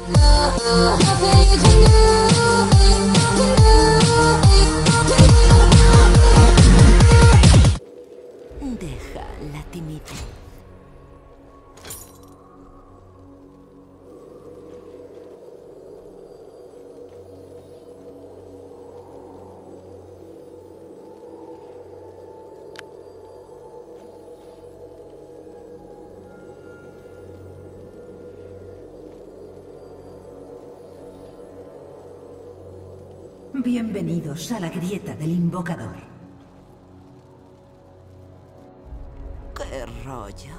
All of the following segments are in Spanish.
Oh, A la grieta del invocador. ¡Qué rollo!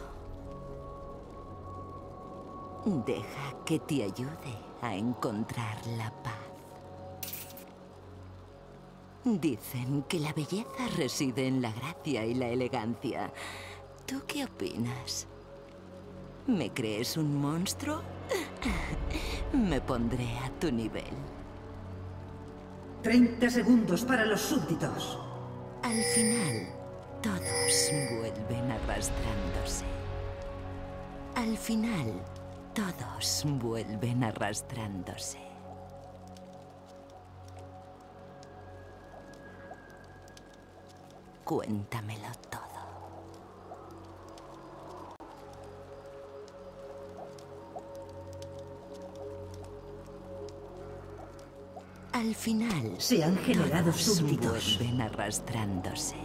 Deja que te ayude a encontrar la paz. Dicen que la belleza reside en la gracia y la elegancia. ¿Tú qué opinas? ¿Me crees un monstruo? Me pondré a tu nivel. 30 segundos para los súbditos. Al final, todos vuelven arrastrándose. Al final, todos vuelven arrastrándose. Cuéntamelo todo. Al final, Se han generado súbditos. vuelven arrastrándose.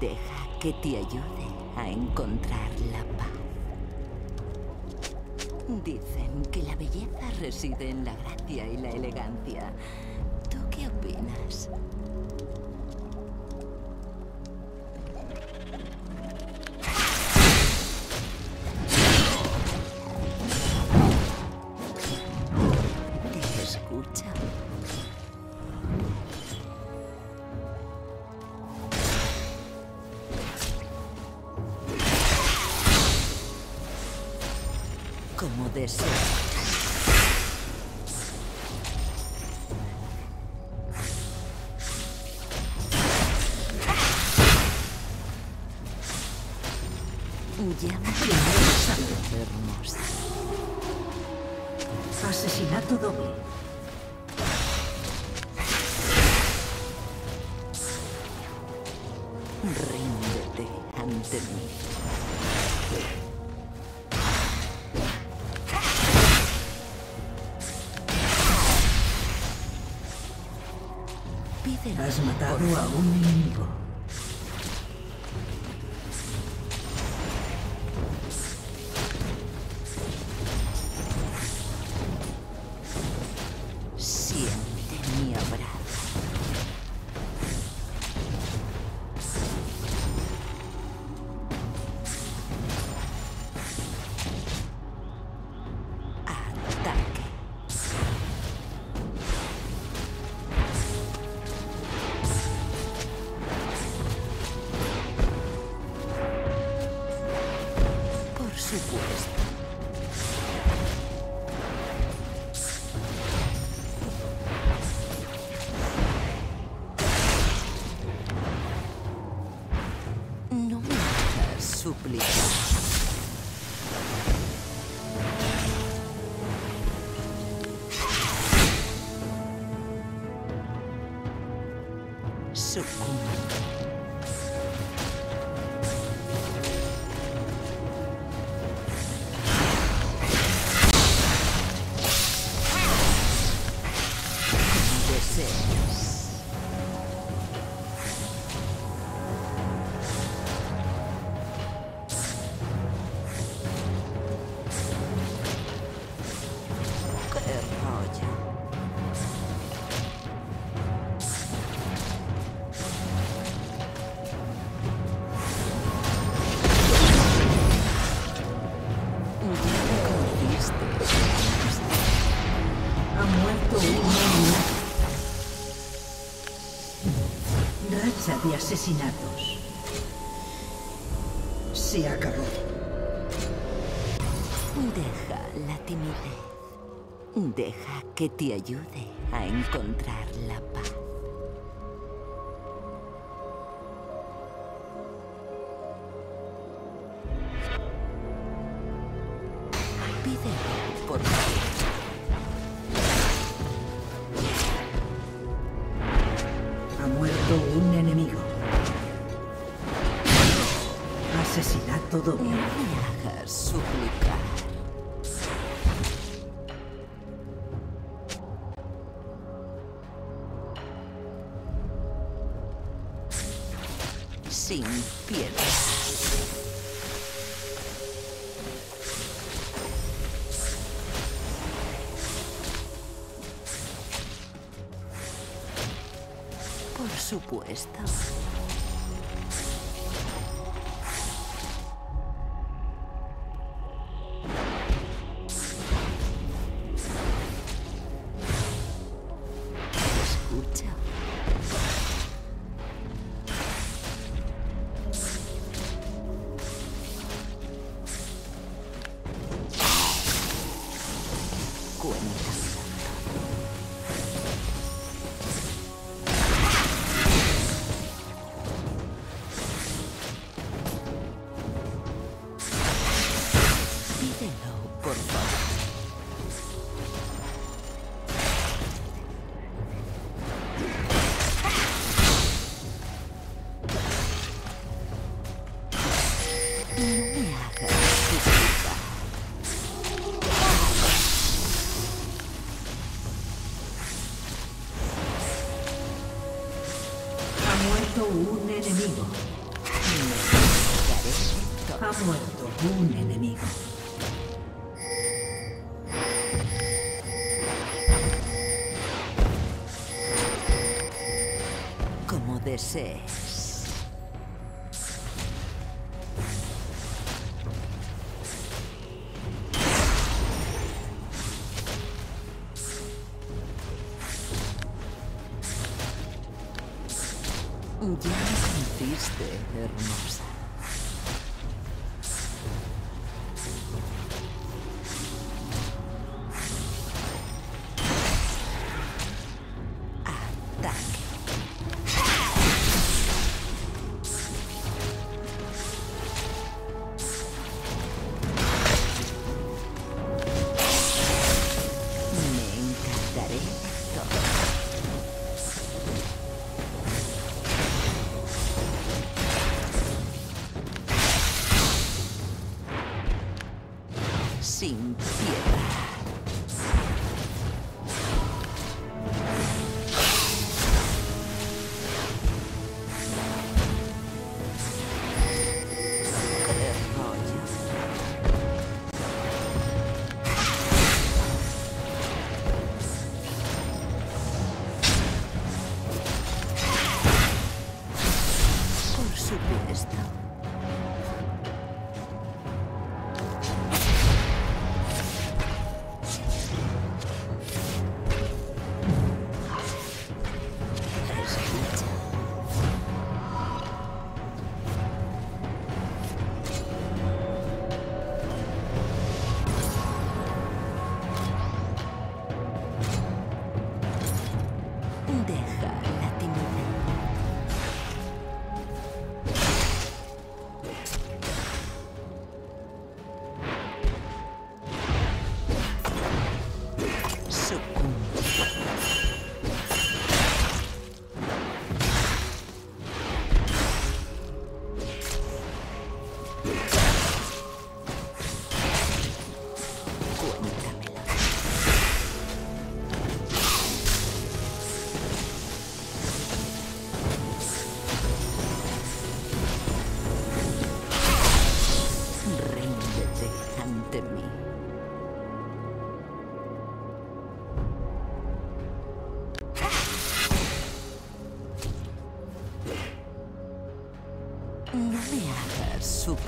Deja que te ayude a encontrar la paz. Dicen que la belleza reside en la gracia y la elegancia. ¿Tú qué opinas? Como deseas. Llámame hermosa. Asesinato doble. Ríndete ante mí. Has matado a un enemigo. Hagas suplicar. Sucumbe. De asesinatos. Se acabó. Deja la timidez. Deja que te ayude a encontrar la paz. asesinato doble. Me hagas suplicar. Sin piedad. Por supuesto. Has muerto un enemigo. Como desees.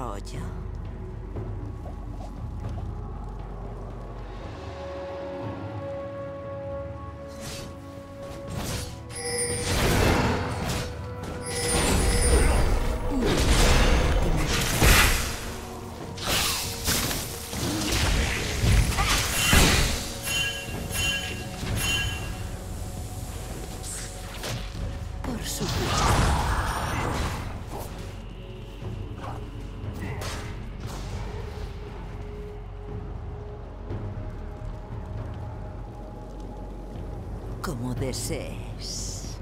rollo. Como desees.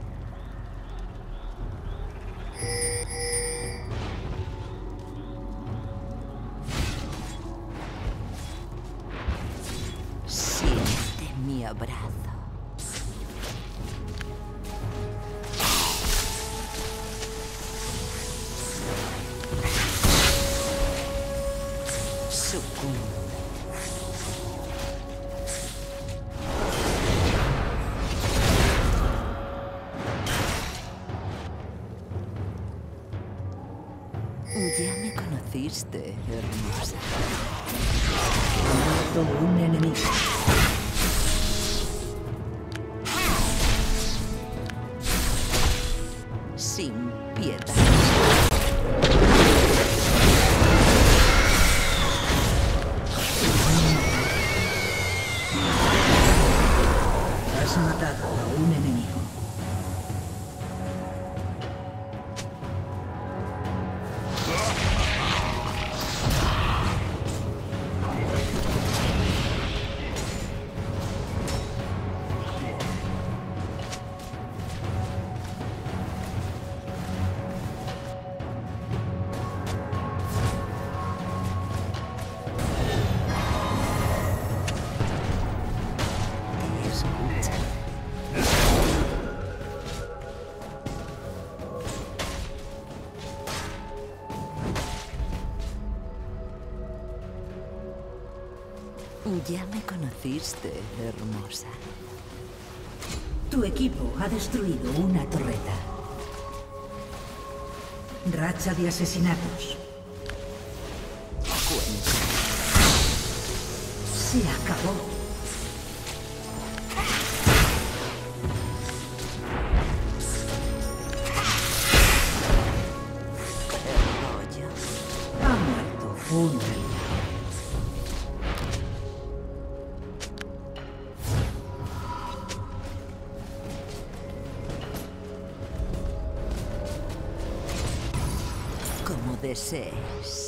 Siente mi abrazo. 性变态。Ya me conociste, hermosa. Tu equipo ha destruido una torreta. Racha de asesinatos. Cuenta. Se acabó. 16.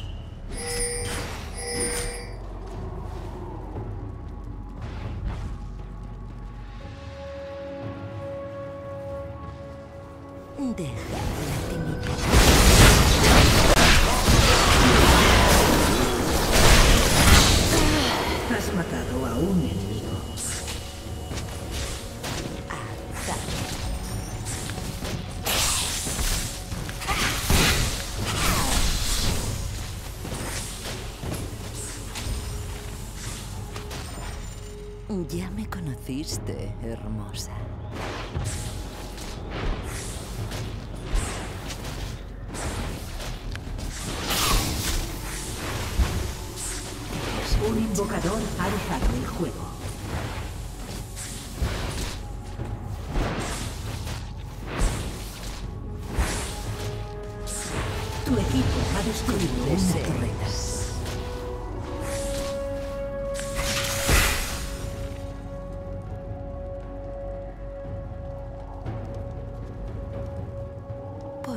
Ya me conociste, hermosa.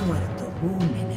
Ha muerto un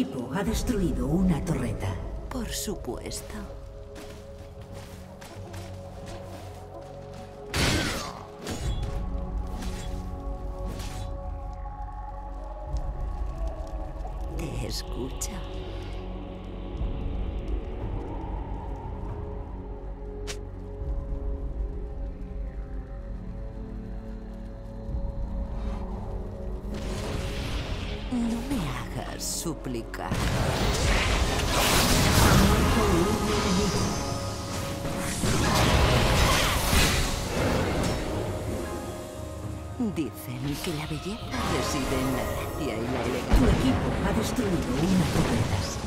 equipo ha destruido una torreta. Por supuesto. Suplicar. Dicen que la belleza reside en la gracia y la Tu elegancia. equipo ha destruido una torreta.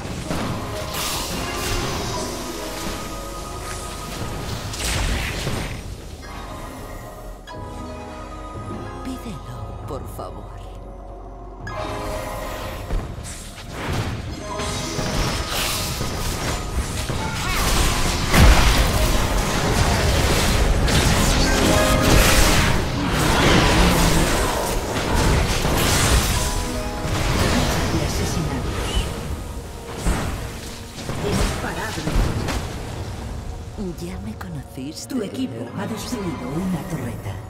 Tu equipo ha destruido una torreta.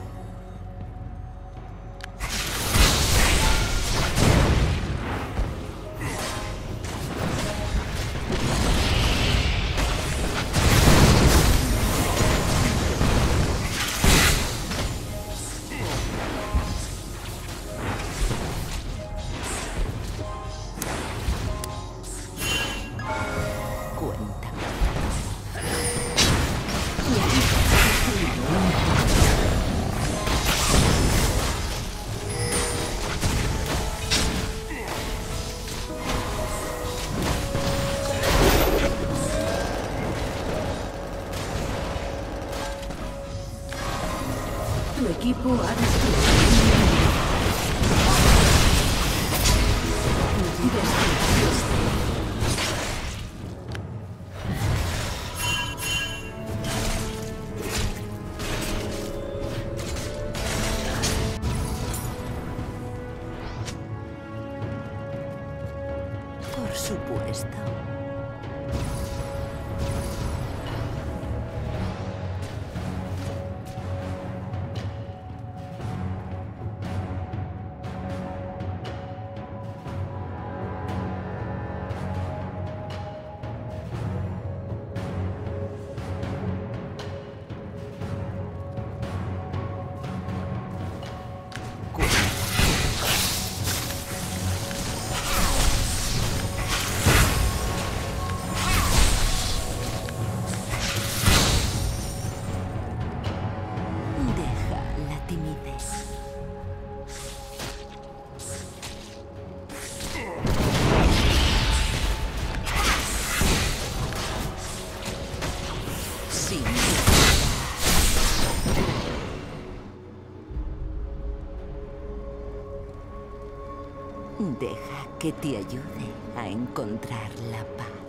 Deja que te ayude a encontrar la paz.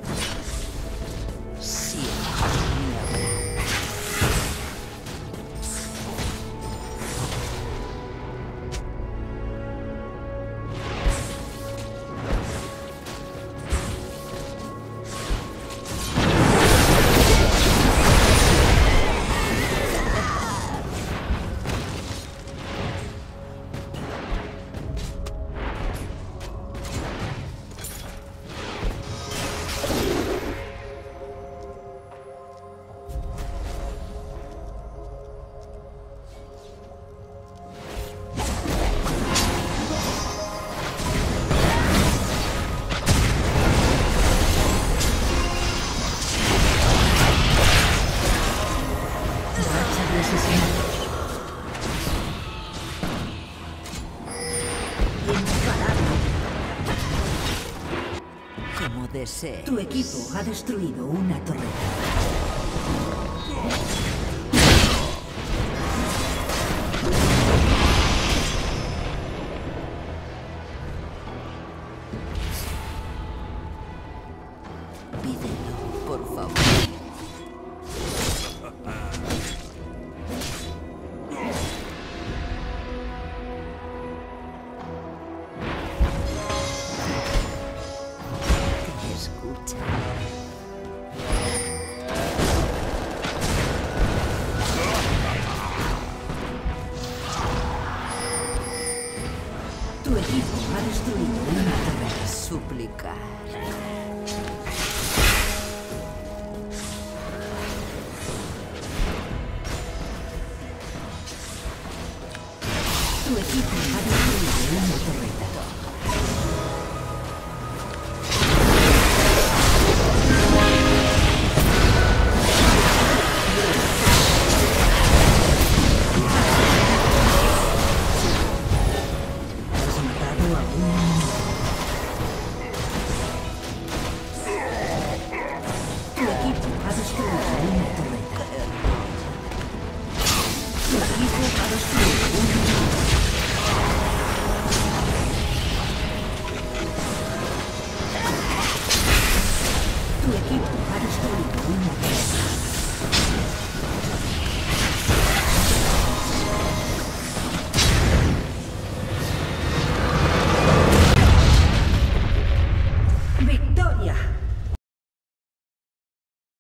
Tu equipo ha destruido una torreta.